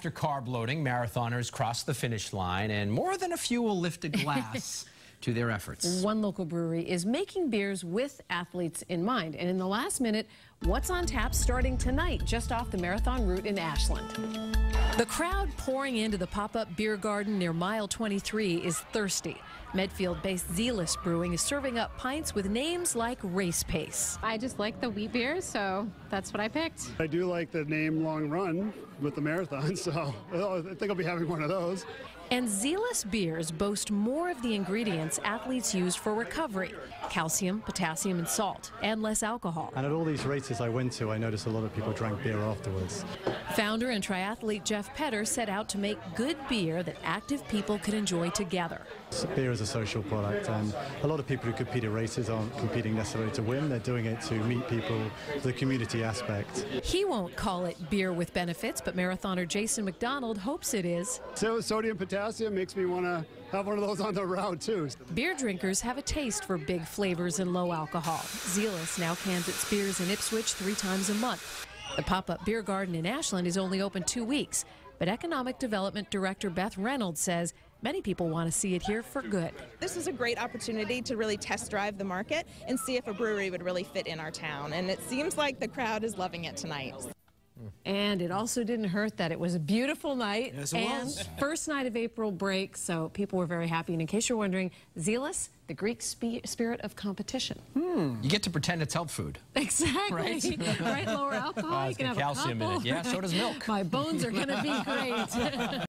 After carb loading, marathoners cross the finish line, and more than a few will lift a glass to their efforts. One local brewery is making beers with athletes in mind. And in the last minute, what's on tap starting tonight just off the marathon route in Ashland? The crowd pouring into the pop-up beer garden near mile 23 is thirsty. Medfield-based Zelus Brewing is serving up pints with names like Race Pace. I just like the wheat beers, so that's what I picked. I do like the name Long Run with the marathon, so I think I'll be having one of those. And Zelus beers boast more of the ingredients athletes use for recovery calcium, potassium, and salt, and less alcohol. And at all these races I went to, I noticed a lot of people drank beer afterwards. Founder and triathlete Jeff Petter set out to make good beer that active people could enjoy together. Beer is a social product, and a lot of people who compete in races aren't competing necessarily to win, they're doing it to meet people, the community aspect. He won't call it beer with benefits, but marathoner Jason McDonald hopes it is. So sodium potassium makes me want to have one of those on the route too. Beer drinkers have a taste for big flavors and low alcohol. Zelus now cans its beers in Ipswich three times a month. The pop-up beer garden in Ashland is only open two weeks, but Economic Development Director Beth Reynolds says many people want to see it here for good. This is a great opportunity to really test drive the market and see if a brewery would really fit in our town. And it seems like the crowd is loving it tonight. And it also didn't hurt that it was a beautiful night Yes, it and was. first night of April break, so people were very happy. And in case you're wondering, Zelus, the Greek spe- spirit of competition. Hmm. You get to pretend it's health food. Exactly. Right. Right, lower alcohol. Uh, you can have calcium a in it. couple. Yeah, so does milk. My bones are going to be great.